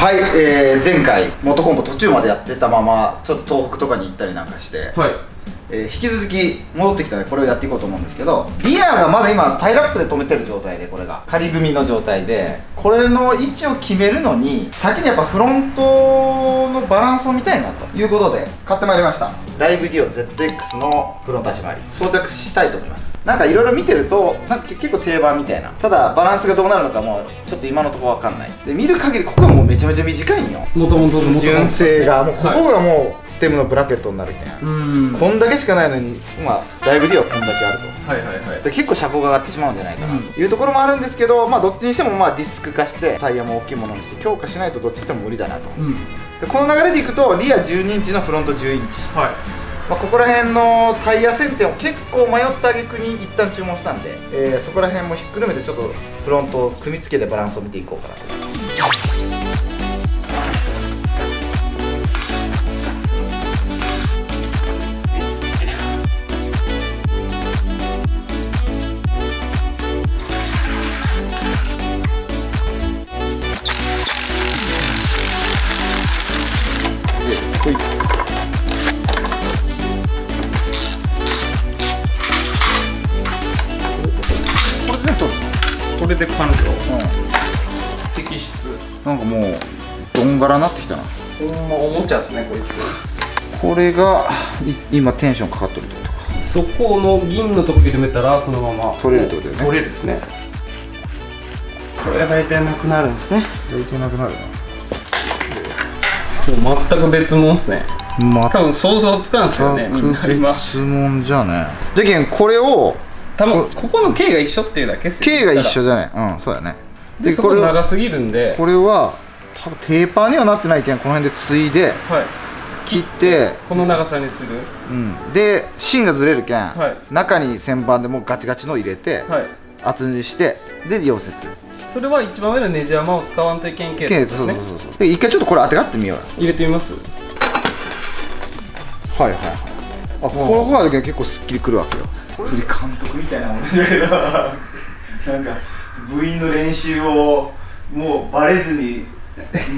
はい、えー、前回元コンボ途中までやってたままちょっと東北とかに行ったりなんかして、はい。えー引き続き戻ってきたのでこれをやっていこうと思うんですけどリアがまだ今タイラップで止めてる状態でこれが。仮組みの状態で。これの位置を決めるのに先にやっぱフロントのバランスを見たいなということで買ってまいりました。ライブディオ ZX のフロント足回り装着したいと思います。なんかいろいろ見てるとなんか結構定番みたいな。ただバランスがどうなるのかもちょっと今のところわかんない。で見る限りここはもうめちゃめちゃ短いんよ。もともと。の純正。がもうここはがもうステムのブラケットになるけん、こんだけしかないのに、まあ、ライブではこんだけあると。はいはいはい。で結構車高が上がってしまうんじゃないかな。というところもあるんですけど、まあ、どっちにしてもまあディスク化してタイヤも大きいものにして強化しないとどっちにしても無理だなと、うん。でこの流れでいくとリア12インチのフロント10インチ、はい。まあ、ここら辺のタイヤ選定を結構迷った挙句に一旦注文したんで、えーそこら辺もひっくるめてちょっとフロントを組み付けてバランスを見ていこうかなと思いますれがい今テンションかかっとるってことか。そこの銀のとこ緩めたらそのまま取れるってことだよね。取れるですね。これが大体なくなるんですね。大体なくなるなもう全く別物ですね。ま多分想像つかんすよねみんな今。別物じゃね。じゃけんこれを多分ここの径が一緒っていうだけですよ。K が一緒じゃね。うんそうだね。でそここれは長すぎるんで。これは多分テーパーにはなってないけんこの辺でついではい切ってこの長さにする。うん。で芯がずれるけん、はい。中に旋盤でもうガチガチの入れて、はい。厚塗りしてで溶接。それは一番上のネジ山を使わんといけんけけですね。そうそうそうそうで一回ちょっとこれ当てがってみよう。よ入れてみます。はいはいはい。あここが結構すっきりくるわけよ。振り監督みたいなもんだけどなんか部員の練習をもうバレずに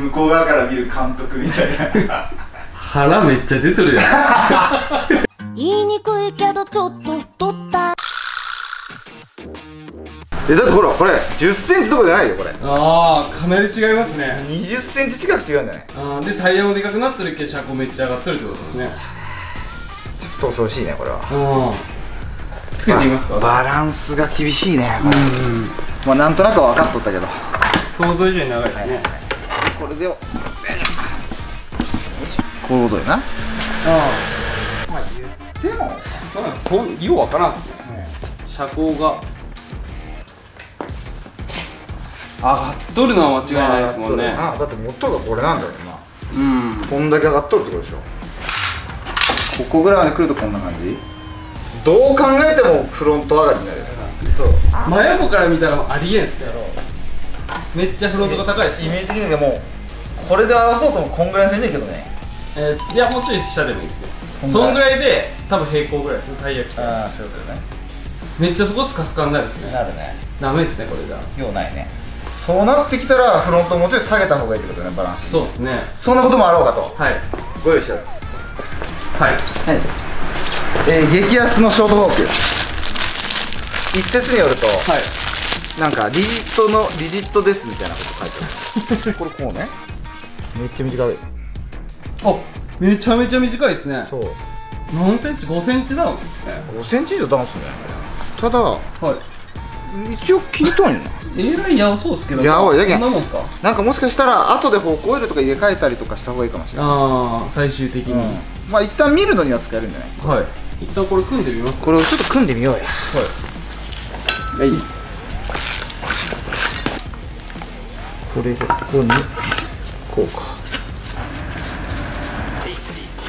向こう側から見る監督みたいな腹めっちゃ出てるやん。言いにくいけどちょっと太った。えだってほらこれ1 0ンチとかじゃないよこれ。ああかなり違いますね。2 0ンチ近く違うんだね。あーでタイヤもでかくなってるけど車高めっちゃ上がってるってことですね。ちょっと恐ろしいねこれは。うん。つけてみますか？バランスが厳しいねこれ、うんまあなんとなくは分かっとったけど。想像以上に長いですね。これでよこういうことよな。あまあ言ってもあなんかそんようわからん。ね車高が。上がっとるのは間違いないですもんね。あだって元がこれなんだよな。うん。こんだけ上がっとるってことでしょ。ここぐらいまで来るとこんな感じ？どう考えてもフロント上がりになるよ。ねそう。真横から見たらありえんっすねめっちゃフロントが高いですイメージ的にはもうこれで合わそうともこんぐらいせんねんけどねえーいやもうちょい下でもいいですね。そんぐらいで多分平行ぐらいですねタイヤああそういうことね。めっちゃそこスカスカになるですね。なるね。ダメですねこれじゃようないね。そうなってきたらフロントもうちょい下げた方がいいってことねバランス。そうですね。そんなこともあろうかと。はい。ご用意しておりますはい。はい。えー、激安のショートフォーク。一説によるとはい。なんかリジットのリジットですみたいなこと書いてある。これこうね。めっちゃ短いあめちゃめちゃ短いですね。そう。何センチ？5センチダウン。ですね5センチ以上ダウンするね。ただはい。一応聞いとんよ。えらいやわそうですけど。やばいだけんなもんですか？なんかもしかしたら後でホークオイルとか入れ替えたりとかした方がいいかもしれない、ああ最終的に、うん、まあ一旦見るのには使えるんじゃない？はい。一旦これ組んでみます。これをちょっと組んでみようや。はい。はい。これがここにこうか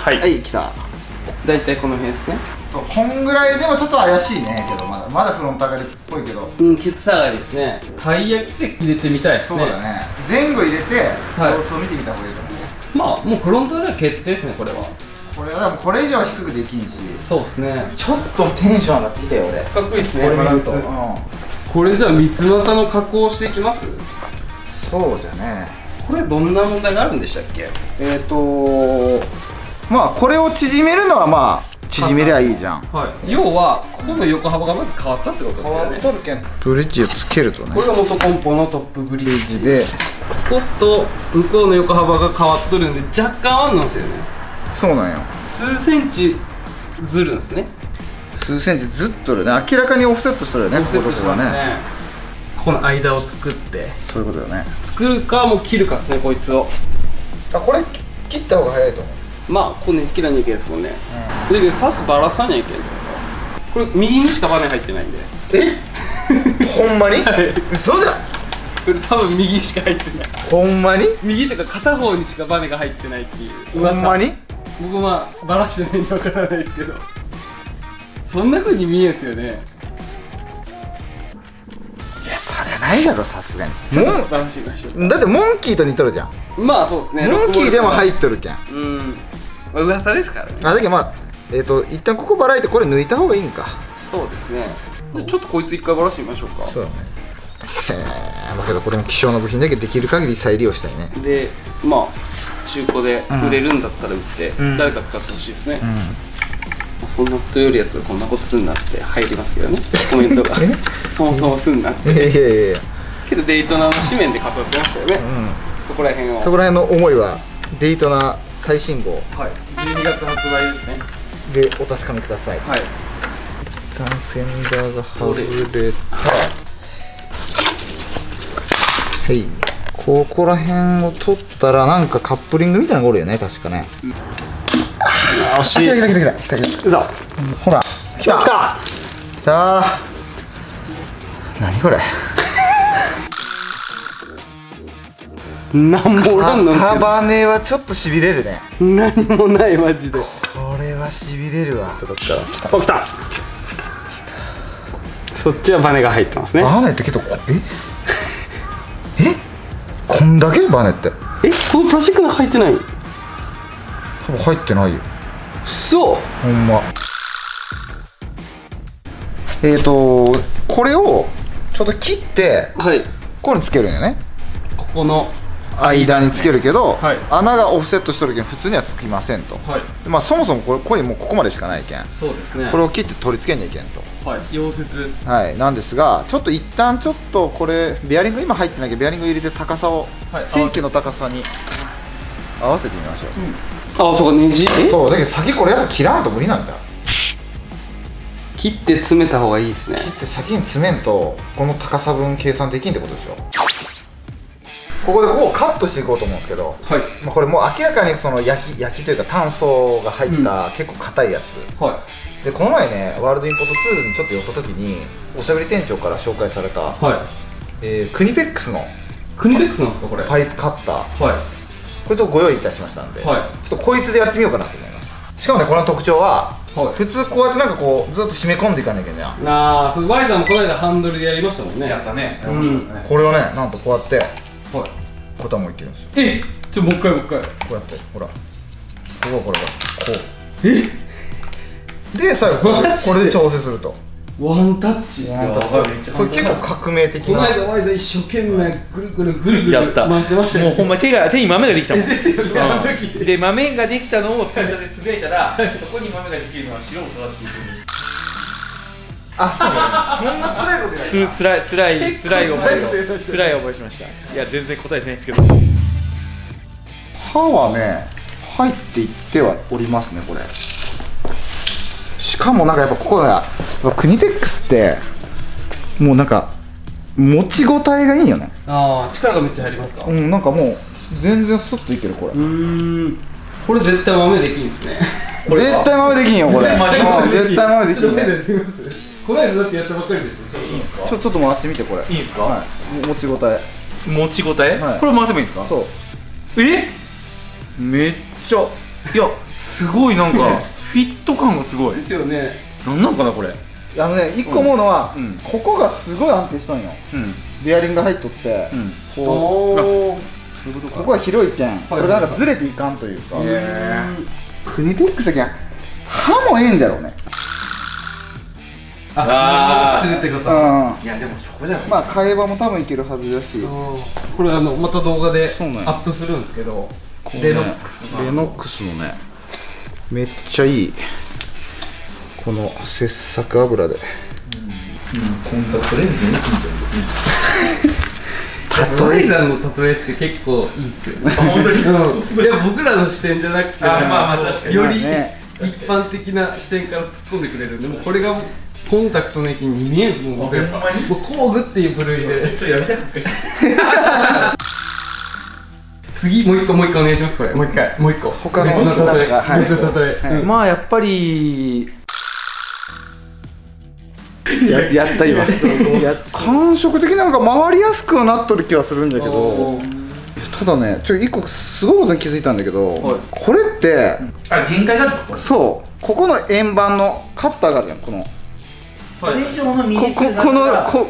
はい、はい来た。大体この辺ですね。こんぐらいでもちょっと怪しいねけどまだまだフロント上がりっぽいけど。うんケツ下がりですね。タイヤ来て入れてみたいですね。そうだね。前後入れてはい。様子を見てみた方がいいと思う、まあもうフロントでは決定ですねこれは。これはでもこれ以上は低くできんし。そうですね。ちょっとテンション上がってきたよ俺。かっこいいですねこれ見ると、バランスうん、これじゃあ三つ股の加工していきます？そうじゃね。これどんな問題があるんでしたっけ？えっ、ー、とまあこれを縮めるのはまあ縮めりゃいいじゃん。はい。要はここの横幅がまず変わったってことですよね。るけん。ブリッジをつけるとね。これが元コンポのトップブリッジで。ここと向こうの横幅が変わっとるんで若干あんなんですよね。そうなんよ。数センチずるんですね。数センチずっとるね。明らかにオフセットするよねこことこがしてますね。ここの間を作って。そういうことだよね。作るかもう切るかですねこいつを。あこれ切った方が早いと思うまあこうねじ切らにゃいけんですもんね、だけど刺すバラさにゃいけん。これ右にしかバネ入ってないんで。え？ほんまに？嘘じゃん。これ多分右にしか入ってない。ほんまに？右っていうか片方にしかバネが入ってないっていう。ほんまに？僕まあバラしてないんでわからないですけど。そんな風に見えんすよね。いやそりゃないだろさすがに。ちょっとバラしてみましょモンだってモンキーと似とるじゃん。うまあそうですね。モンキーでも入っっとるけん。うん、まあ、噂ですからね。あだけどまあえっ、と一旦ここばらいてこれ抜いた方がいいんか。そうですね。じゃあちょっとこいつ一回バラしてみましょうか。そうだね。へえだけどこれも希少な部品だけどできる限り再利用したいね。でまあ中古で売れるんだったら売って、ん。誰か使ってほしいですね、まあそんな太よりやつがこんなことすんなって入りますけどね。コメントが。そもそもすんなって。いやいやいやけどデイトナの紙面で語ってましたよね、そこら辺を。そこら辺の思いはデイトナ最新号。はい。12月発売ですね。でお確かめください。はい。一旦フェンダーが外れた。はい。ここら辺を取ったらなんかカップリングみたいなのがおるよね確かね。あ惜し来た来た来た来た来た来たほら。来た来た。来た。何これなんもおらんのんですけバネはちょっとしびれるね。ど何もないマジで。これはしびれるわ。どっから。来た。あ来た。そっちはバネが入ってますね。バネって結構こえ？え？こんだけバネって？え？このプラスチックが入ってない？多分入ってないよ。そうほんま。えーとこれをちょっと切ってはい。ここにつけるんよね。ここの間につけるけど、はい。穴がオフセットしとるけん普通にはつきませんと、はい。まあそもそもこれここにもうここまでしかないけん。そうですね。これを切って取り付けにゃいけんと。はい。溶接。はい。なんですがちょっと一旦ちょっとこれベアリング今入ってないけどベアリング入れて高さを、はい。正規の高さに合わせてみましょう、あそうかネジ？え？そうだけど先これやっぱ切らんと無理なんじゃん切って詰めた方がいいですね。切って先に詰めんとこの高さ分計算できんってことでしょここでここをカットしていこうと思うんですけど、はい。まあ、これもう明らかにその焼き焼きというか炭素が入った結構硬いやつ、はでこの前ねワールドインポートツールにちょっと寄った時におしゃべり店長から紹介された、いはい。えークニペックスのクニペックスなんですかこれ？パイプカッター。はい。これちょっとご用意いたしましたんで、はい。ちょっとこいつでやってみようかなと思います。しかもねこの特徴は、はい。普通こうやってなんかこうずっと締め込んでいかなきゃいけない。じゃんああワイザーもこの間ハンドルでやりましたもんね。やったね。うん。これをねなんとこうやってはい。ボタンもいけるんですよ。えちょもう一回もう一回。こうやってほら。こここれがこう。で最後これこれで調整すると。ワンタッチ。ワこれ結構革命的このな間ワイザー一生懸命ぐるぐるぐるぐるやった。回してましたよもうほんま手が手に豆ができたもん。ですよねあの時。うんで豆ができたのをツイッターでつぶやいたらそこに豆ができるのは素人だっていうふうにあそうなんだ。そんな辛いこと言つつらいつらい結構つらい思いをつらい思いしました。いや全然答えてないんですけど。歯はね入っていってはおりますねこれ。しかもなんかやっぱここがクニテックスってもうなんか持ちごたえがいいよね。ああ力がめっちゃ入りますか？うんなんかもう全然スッといけるこれ。うーん。これ絶対豆できんですね。絶対豆できんよこれ。うん絶対豆できんよこの間だってやったばっかりですよちょっと。いいんですか？ちょちょっと回してみてこれ。いいんすか？はい。も持ちごたえ。持ちごたえ、はい。これ回せばいいんですか？そう。え？めっちゃ。いやすごいなんか フィット感がすごい。ですよね。なんなんかなこれ？あのね一個思うのは、うん。ここがすごい安定しとんよ。うん。ベアリングが入っとって、うん。こおおそうこここは広いけん、これがなんかずれていかんというか、へクニテックスだけん歯もええんじゃろうねあするってことうん。いやでもそこじゃない。まあ会話も多分いけるはずだし。これあのまた動画でアップするんですけどレノックスさんレノックスのねめっちゃいい。この切削油で。コンタクトレンズについてですねバイザーの例えって結構いいっすよ。ね本当に？うん。いや僕らの視点じゃなくてあまあまあ確かに。より一般的な視点から突っ込んでくれるんでもうこれがコンタクトの液に見えんすもん僕やっぱ。もう工具っていう部類で。ちょっとやりたい恥ずか？しい次もう一個もう一個お願いしますこれ。もう一回。もう一個。他の例え。別の例え、はい。うんまあやっぱりややった今。や感触的になんか回りやすくはなっとる気はするんだけど。おただねちょ一個すごいことに気づいたんだけど、はい。これってあ限界があるってこと？そう。ここの円盤のカッターがあるじゃんこのそれ以上のミこリ数だここの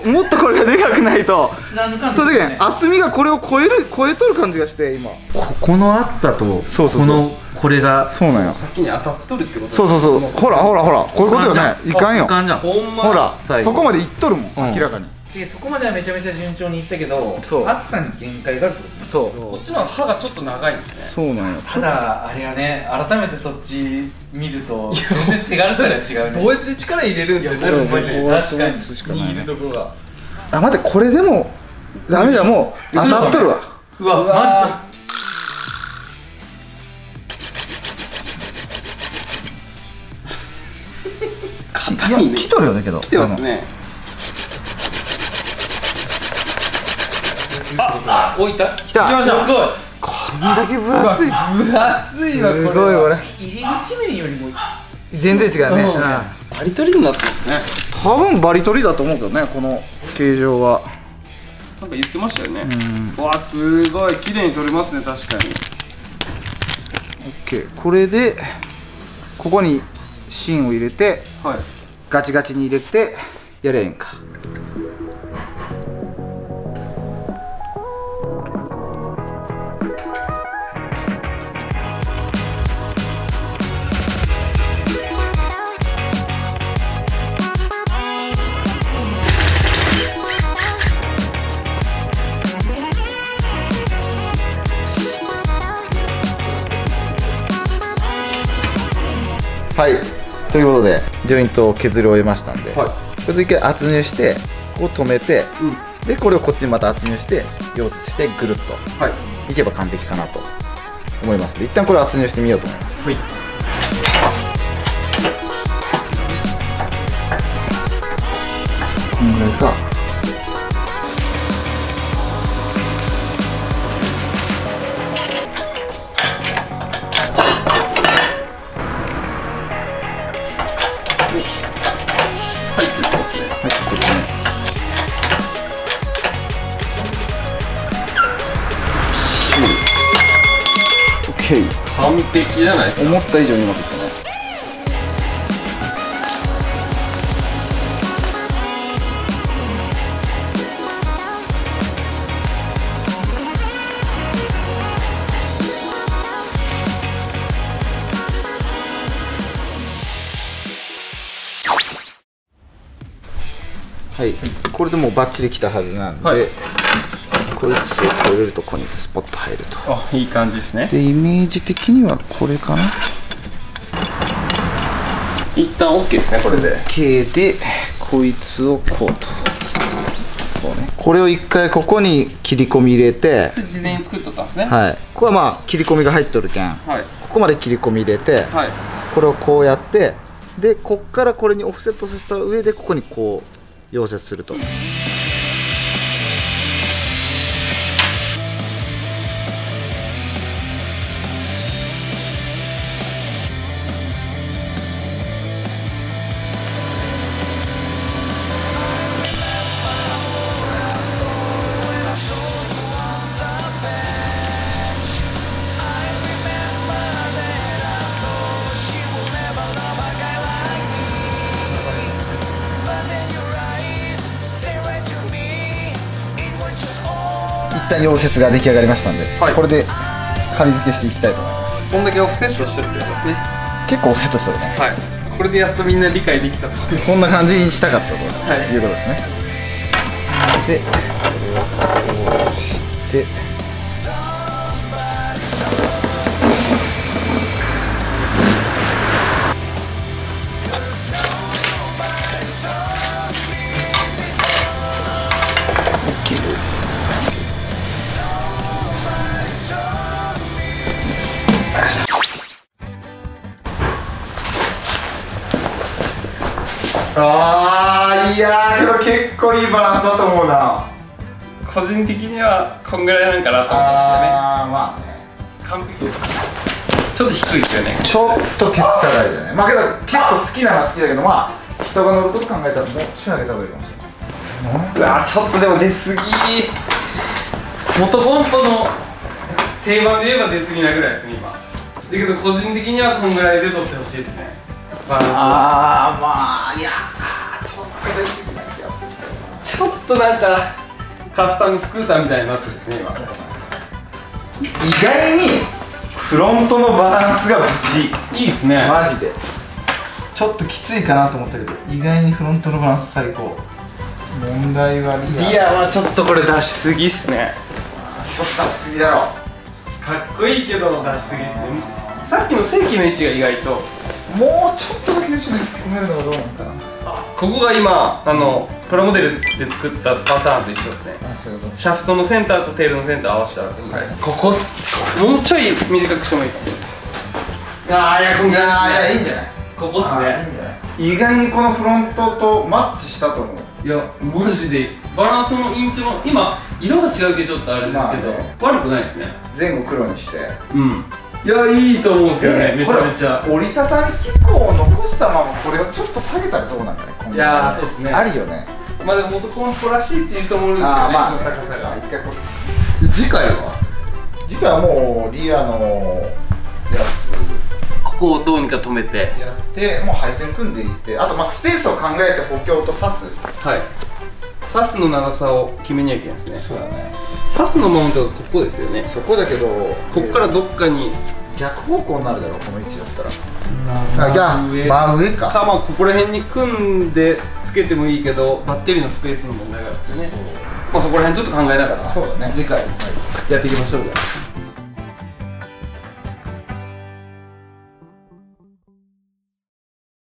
こもっとこれがでかくないと。貫かんそれだけね厚みがこれを超える超えとる感じがして今。ここの厚さとそうそうそう。このこれがそうなんよ。先に当たっとるってことそうそうそう。ほらほらほら。こういうことよね。いかんよ。ほんまほらそこまでいっとるもん。明らかにでそこまではめちゃめちゃ順調にいったけどそう。厚さに限界があるってことそう。こっちの歯がちょっと長いんですね。そうなんよ。ただあれはね改めてそっち見ると全然手軽さが違うね。どうやって力入れるんだって確かに持つしかない握るねとこが。あ待ってこれでもダメだもう。当たっとるわ。うわマいや硬いね来とるよねけど。来てますねあ置いた？来た。来ましたすごい。こんだけ分厚い。分厚いわこれすごいこれ。入り口面よりも全然違うね、うん。うん。バリ取りになってますね。多分バリ取りだと思うけどねこの形状は。なんか言ってましたよね。わあすごい。綺麗に取れますね確かに。OK これでここに芯を入れてはい。ガチガチに入れてやりゃええんかはい。ということでジョイントを削り終えましたんで、はい。これ一回圧入してここ止めて、でこれをこっちにまた圧入して溶接してぐるっと。はい。いけば完璧かなと。思いますので一旦これ圧入してみようと思います。はい。こんぐらいか完璧じゃないですか。思った以上にうまくいったね。はい、これでもうバッチリきたはずなんで、はい。こいつをこう入れるとここにスポッあいい感じですね。でイメージ的にはこれかな？一旦 OK ですねこれで。K でこいつをこうと。そうね。これを一回ここに切り込み入れて。事前に作っとったんですね。はい。ここはまあ切り込みが入っとるけん。はい。ここまで切り込み入れてはい。これをこうやってでこっからこれにオフセットさせた上でここにこう溶接すると一旦溶接が出来上がりましたんで、はい。これで仮付けしていきたいと思います。こんだけオフセットしてるってことですね。結構オフセットしてるね。はい。これでやっとみんな理解できたとこんな感じにしたかったとはいいうことですね、でこれをこうしてあーいやーけど結構いいバランスだと思うな。個人的にはこんぐらいなんかなと思うんあーまあねですけどね。完璧です。ちょっと低いですよね。ちょっとケツ下がりだね。まあけど結構好きなのは好きだけどまあ人が乗ること考えたらもうちょい上げた方がいいかもしれない。うわちょっとでも出すぎ。元コンポの定番で言えば出すぎなぐらいですね今。だけど個人的にはこんぐらいで取ってほしいですねバランああまあいやーちょっと出過ぎな気がするちょっとなんかカスタムスクーターみたいになってるですね今。意外にフロントのバランスが無事い。いですね。マジで。ちょっときついかなと思ったけど意外にフロントのバランス最高問題はリアリアはちょっとこれ出しすぎっすね。ちょっと出しすぎだろ。かっこいいけど出しすぎっすね。さっきの正規の位置が意外ともうちょっとだけ後ろに組めるのがどうなのかな。ここが今あのプラモデルで作ったパターンと一緒ですね。シャフトのセンターとテールのセンター合わせたらこんぐらい。です。ここっす。もうちょい短くしてもいい。かもああいやこんいやぐらい。ーいやいいんじゃない？ここっすね。んじゃない？意外にこのフロントとマッチしたと思う。いやマジで。バランスもインチも今色が違うけどちょっとあれですけど、まあね。悪くないですね。前後黒にして。うんいやいいと思うんですけどねめちゃめちゃ。折りたたみ機構を残したままこれをちょっと下げたらどうなんだねいやーそうっすね。あるよね。まあでも元コンポらしいっていう人もいるんですけどねまあね。この高さが。まあ一回これ次回は？次回はもうリアのやここをどうにか止めて。つやってもう配線組んでいってあとまあスペースを考えて補強と刺す。はい。サスの長さを決めなきゃいけないですね。そうだね。サスのマウントがここですよね。そこだけどこっからどっかに逆方向になるだろうこの位置だったら。あじゃあ上。真上か。かまあここら辺に組んでつけてもいいけどバッテリーのスペースの問題があるんですよね。まあそこら辺ちょっと考えながらそうだね。次回はいやっていきましょうか